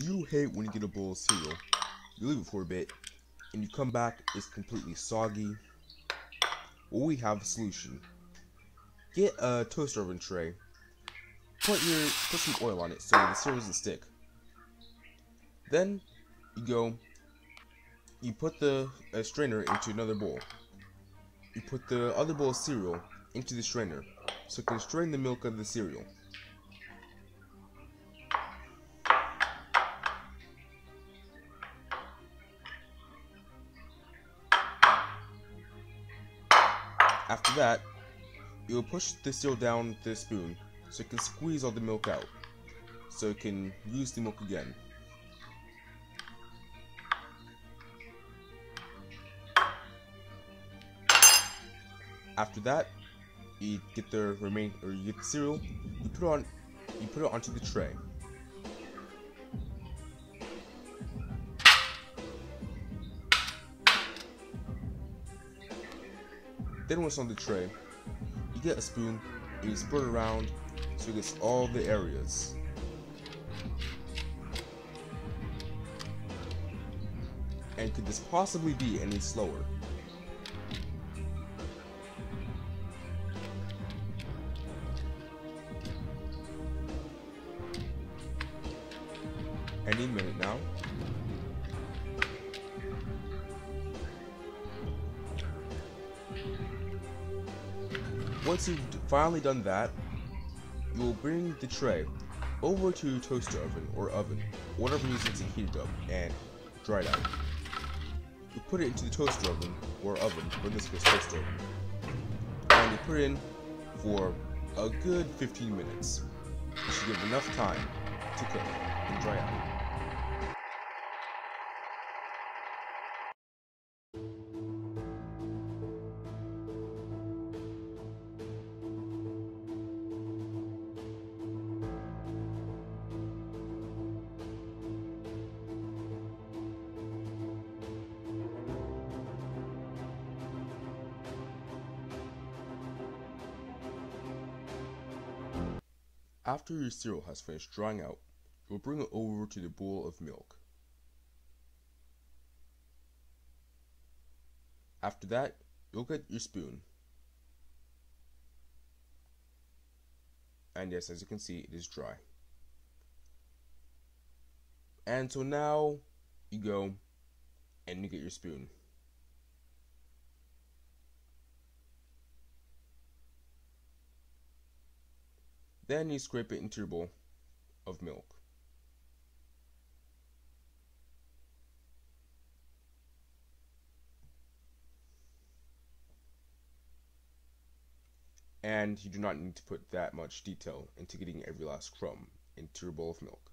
You hate when you get a bowl of cereal, you leave it for a bit, and you come back, it's completely soggy? Well, we have a solution. Get a toaster oven tray, put your put some oil on it so the cereal doesn't stick. Then you go, you put the uh, strainer into another bowl. You put the other bowl of cereal into the strainer so it can strain the milk of the cereal. After that, you'll push the cereal down with the spoon so it can squeeze all the milk out, so it can use the milk again. After that, you get the remain or you get the cereal, you put on you put it onto the tray. Then once on the tray, you get a spoon and you spread it around so it gets all the areas. And could this possibly be any slower? Any minute now. Once you've finally done that, you will bring the tray over to your toaster oven or oven, whatever you're using to heat it up, and dry it out. You put it into the toaster oven or oven, but in this case toaster oven, and you put it in for a good 15 minutes. You should give enough time to cook and dry out. After your cereal has finished drying out, you'll bring it over to the bowl of milk. After that, you'll get your spoon. And yes, as you can see, it is dry. And so now, you go and you get your spoon. Then you scrape it into your bowl of milk. And you do not need to put that much detail into getting every last crumb into your bowl of milk.